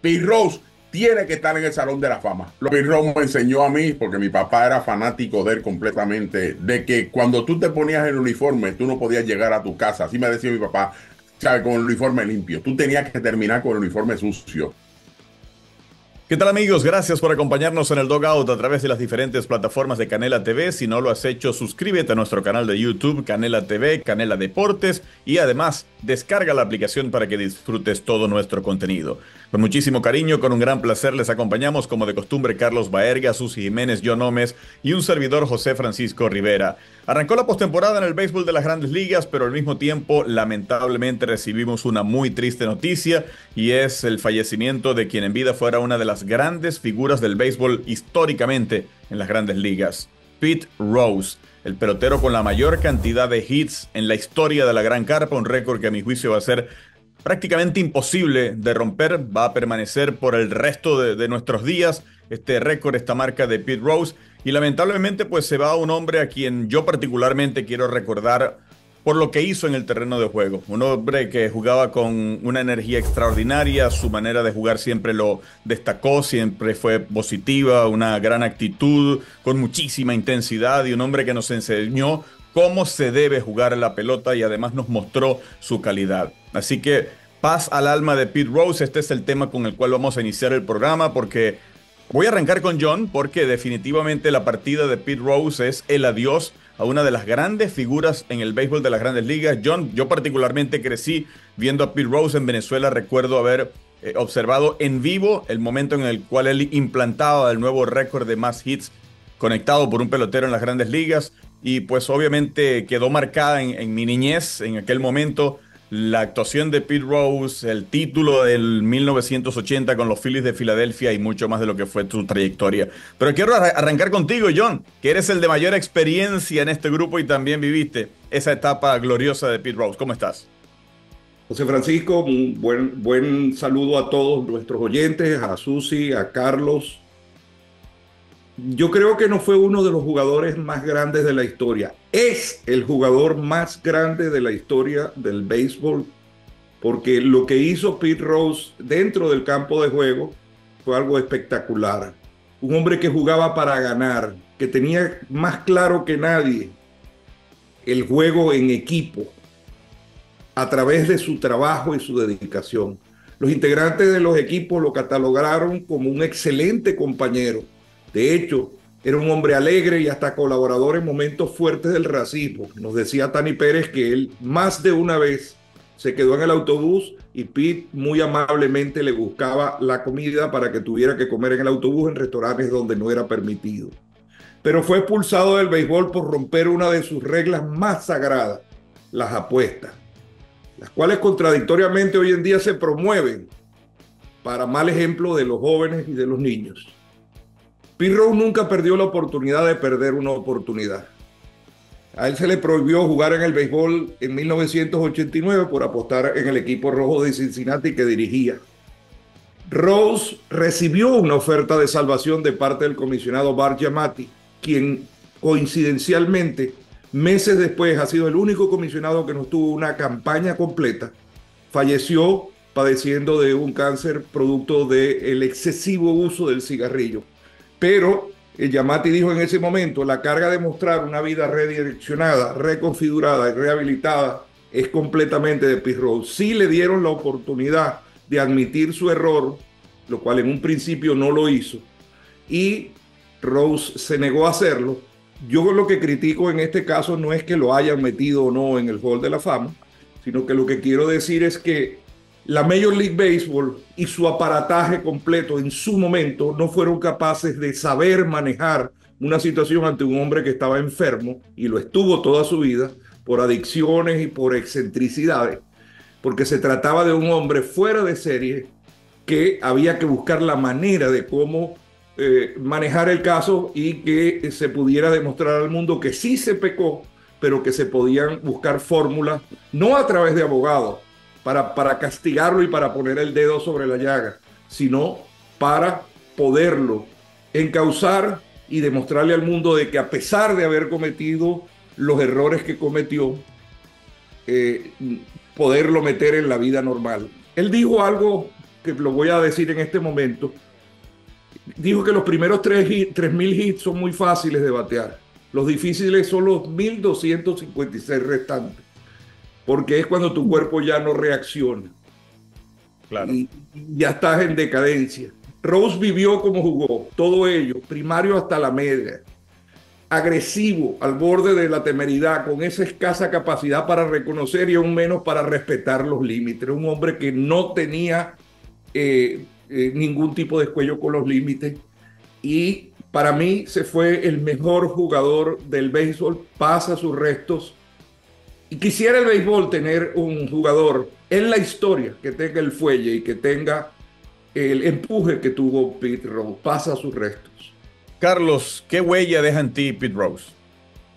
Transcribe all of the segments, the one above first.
Pete Rose tiene que estar en el Salón de la Fama. Lo que Rose me enseñó a mí, porque mi papá era fanático de él completamente, de que cuando tú te ponías el uniforme, tú no podías llegar a tu casa. Así me decía mi papá, ¿sabes? Con el uniforme limpio. Tú tenías que terminar con el uniforme sucio. ¿Qué tal amigos? Gracias por acompañarnos en el Dogout a través de las diferentes plataformas de Canela TV. Si no lo has hecho, suscríbete a nuestro canal de YouTube, Canela TV, Canela Deportes y además descarga la aplicación para que disfrutes todo nuestro contenido. Con muchísimo cariño, con un gran placer, les acompañamos como de costumbre Carlos Baerga, Susi Jiménez, John Gómez y un servidor José Francisco Rivera. Arrancó la postemporada en el béisbol de las grandes ligas, pero al mismo tiempo, lamentablemente, recibimos una muy triste noticia y es el fallecimiento de quien en vida fuera una de las grandes figuras del béisbol históricamente en las grandes ligas, Pete Rose el pelotero con la mayor cantidad de hits en la historia de la Gran Carpa, un récord que a mi juicio va a ser prácticamente imposible de romper, va a permanecer por el resto de, nuestros días este récord, esta marca de Pete Rose. Y lamentablemente pues se va un hombre a quien yo particularmente quiero recordar por lo que hizo en el terreno de juego. Un hombre que jugaba con una energía extraordinaria, su manera de jugar siempre lo destacó, siempre fue positiva, una gran actitud, con muchísima intensidad y un hombre que nos enseñó cómo se debe jugar la pelota y además nos mostró su calidad. Así que paz al alma de Pete Rose, este es el tema con el cual vamos a iniciar el programa porque voy a arrancar con John porque definitivamente la partida de Pete Rose es el adiós a una de las grandes figuras en el béisbol de las grandes ligas. John, yo particularmente crecí viendo a Pete Rose en Venezuela, recuerdo haber eh, observado en vivo el momento en el cual él implantaba el nuevo récord de más hits conectado por un pelotero en las grandes ligas y pues obviamente quedó marcada en, mi niñez en aquel momento la actuación de Pete Rose, el título del 1980 con los Phillies de Filadelfia y mucho más de lo que fue tu trayectoria. Pero quiero arrancar contigo, John, que eres el de mayor experiencia en este grupo y también viviste esa etapa gloriosa de Pete Rose. ¿Cómo estás? José Francisco, un buen, buen saludo a todos nuestros oyentes, a Susi, a Carlos, yo creo que no fue uno de los jugadores más grandes de la historia. Es el jugador más grande de la historia del béisbol, porque lo que hizo Pete Rose dentro del campo de juego fue algo espectacular. Un hombre que jugaba para ganar, que tenía más claro que nadie el juego en equipo a través de su trabajo y su dedicación. Los integrantes de los equipos lo catalogaron como un excelente compañero de hecho, era un hombre alegre y hasta colaborador en momentos fuertes del racismo. Nos decía Tani Pérez que él más de una vez se quedó en el autobús y Pete muy amablemente le buscaba la comida para que tuviera que comer en el autobús en restaurantes donde no era permitido. Pero fue expulsado del béisbol por romper una de sus reglas más sagradas, las apuestas, las cuales contradictoriamente hoy en día se promueven para mal ejemplo de los jóvenes y de los niños. Pirro nunca perdió la oportunidad de perder una oportunidad. A él se le prohibió jugar en el béisbol en 1989 por apostar en el equipo rojo de Cincinnati que dirigía. Rose recibió una oferta de salvación de parte del comisionado Bart Yamati, quien coincidencialmente meses después ha sido el único comisionado que no tuvo una campaña completa. Falleció padeciendo de un cáncer producto del excesivo uso del cigarrillo. Pero el Yamati dijo en ese momento, la carga de mostrar una vida redireccionada, reconfigurada y rehabilitada es completamente de Pirro. Sí le dieron la oportunidad de admitir su error, lo cual en un principio no lo hizo, y Rose se negó a hacerlo. Yo lo que critico en este caso no es que lo hayan metido o no en el Hall de la Fama, sino que lo que quiero decir es que la Major League Baseball y su aparataje completo en su momento no fueron capaces de saber manejar una situación ante un hombre que estaba enfermo y lo estuvo toda su vida por adicciones y por excentricidades, porque se trataba de un hombre fuera de serie que había que buscar la manera de cómo eh, manejar el caso y que se pudiera demostrar al mundo que sí se pecó, pero que se podían buscar fórmulas, no a través de abogados, para, para castigarlo y para poner el dedo sobre la llaga, sino para poderlo encauzar y demostrarle al mundo de que a pesar de haber cometido los errores que cometió, eh, poderlo meter en la vida normal. Él dijo algo que lo voy a decir en este momento, dijo que los primeros 3.000 hits son muy fáciles de batear. Los difíciles son los 1.256 restantes, porque es cuando tu cuerpo ya no reacciona. Claro. Y ya estás en decadencia. Rose vivió como jugó, todo ello, primario hasta la media, agresivo, al borde de la temeridad, con esa escasa capacidad para reconocer y aún menos para respetar los límites. Un hombre que no tenía eh, eh, ningún tipo de escuello con los límites y para mí se fue el mejor jugador del béisbol, pasa sus restos. Y quisiera el béisbol tener un jugador en la historia que tenga el fuelle y que tenga el empuje que tuvo Pete Rose, pasa sus restos. Carlos, ¿qué huella deja en ti Pete Rose?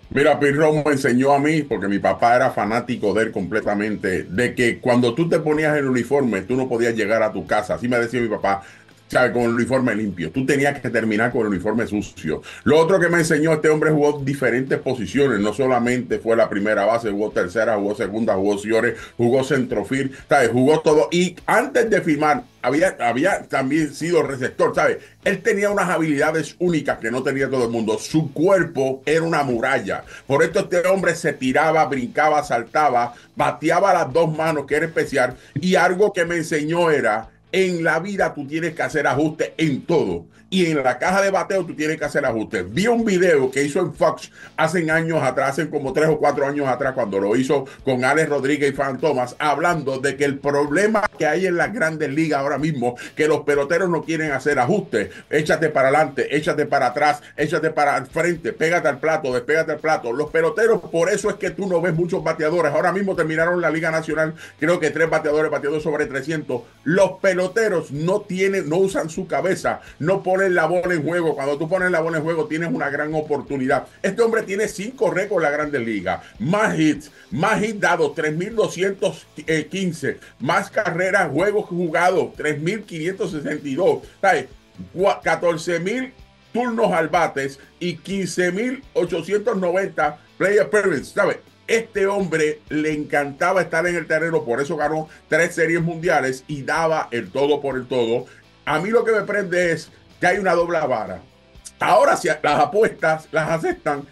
Mira, Pete Rose me enseñó a mí, porque mi papá era fanático de él completamente, de que cuando tú te ponías el uniforme, tú no podías llegar a tu casa. Así me decía mi papá, con el uniforme limpio. Tú tenías que terminar con el uniforme sucio. Lo otro que me enseñó, este hombre jugó diferentes posiciones. No solamente fue la primera base, jugó tercera, jugó segunda, jugó Ciores, jugó centrofil, ¿sabes? Jugó todo. Y antes de firmar, había, había también sido receptor, ¿sabes? Él tenía unas habilidades únicas que no tenía todo el mundo. Su cuerpo era una muralla. Por esto este hombre se tiraba, brincaba, saltaba, bateaba las dos manos, que era especial. Y algo que me enseñó era en la vida tú tienes que hacer ajustes en todo. Y en la caja de bateo tú tienes que hacer ajustes. Vi un video que hizo en Fox hace años atrás, hace como tres o cuatro años atrás, cuando lo hizo con Alex Rodríguez y Fan Thomas, hablando de que el problema que hay en las grandes ligas ahora mismo, que los peloteros no quieren hacer ajustes. Échate para adelante, échate para atrás, échate para el frente, pégate al plato, despégate al plato. Los peloteros, por eso es que tú no ves muchos bateadores. Ahora mismo terminaron la Liga Nacional, creo que tres bateadores, bateadores sobre 300. Los peloteros no tienen, no usan su cabeza, no ponen la bola en juego. Cuando tú pones la bola en juego, tienes una gran oportunidad. Este hombre tiene cinco récords en la Grande Liga. Más hits, más hits dados, 3.215. Más carreras, juegos jugados, 3.562. ¿Sabes? 14.000 turnos al bates y 15.890 play appearance. ¿Sabes? Este hombre le encantaba estar en el terreno, por eso ganó tres series mundiales y daba el todo por el todo. A mí lo que me prende es que hay una doble vara. Ahora si las apuestas las aceptan,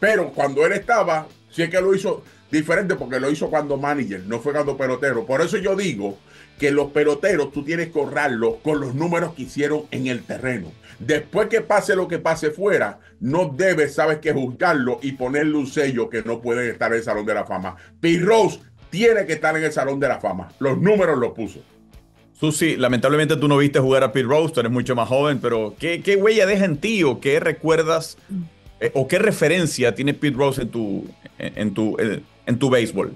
pero cuando él estaba, sí es que lo hizo diferente porque lo hizo cuando manager, no fue cuando pelotero. Por eso yo digo que los peloteros tú tienes que ahorrarlos con los números que hicieron en el terreno. Después que pase lo que pase fuera, no debes, sabes que juzgarlo y ponerle un sello que no pueden estar en el Salón de la Fama. P. Rose tiene que estar en el Salón de la Fama. Los números los puso. Susi, lamentablemente tú no viste jugar a Pete Rose, tú eres mucho más joven, pero ¿qué, qué huella deja en ti o qué recuerdas eh, o qué referencia tiene Pete Rose en tu, en, tu, en, tu béisbol?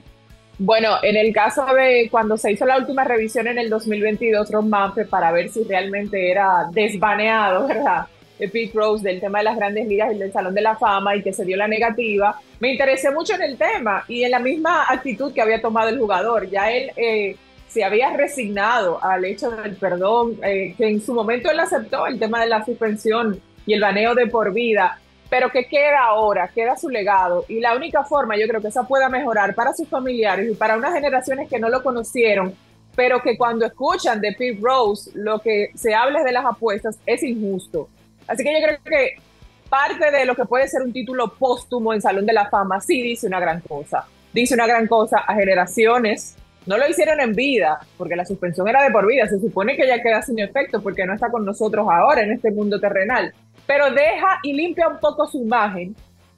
Bueno, en el caso de cuando se hizo la última revisión en el 2022, Ron Manfred, para ver si realmente era desbaneado, ¿verdad? Pete Rose del tema de las grandes ligas y del Salón de la Fama y que se dio la negativa, me interesé mucho en el tema y en la misma actitud que había tomado el jugador. Ya él eh, se había resignado al hecho del perdón, eh, que en su momento él aceptó el tema de la suspensión y el baneo de por vida, pero que queda ahora, queda su legado. Y la única forma, yo creo que esa pueda mejorar para sus familiares y para unas generaciones que no lo conocieron, pero que cuando escuchan de Pete Rose lo que se habla de las apuestas es injusto. Así que yo creo que parte de lo que puede ser un título póstumo en Salón de la Fama sí dice una gran cosa. Dice una gran cosa a generaciones no lo hicieron en vida, porque la suspensión era de por vida. Se supone que ya queda sin efecto porque no está con nosotros ahora en este mundo terrenal. Pero deja y limpia un poco su imagen,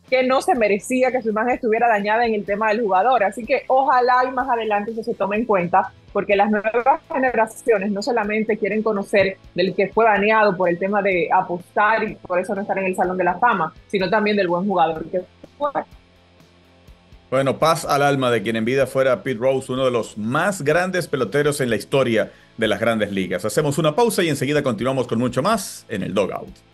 que no se merecía que su imagen estuviera dañada en el tema del jugador. Así que ojalá y más adelante eso se tome en cuenta, porque las nuevas generaciones no solamente quieren conocer del que fue baneado por el tema de apostar y por eso no estar en el Salón de la Fama, sino también del buen jugador que fue. Bueno, paz al alma de quien en vida fuera Pete Rose, uno de los más grandes peloteros en la historia de las grandes ligas. Hacemos una pausa y enseguida continuamos con mucho más en el Dogout.